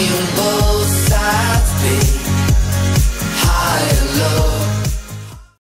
You Boy.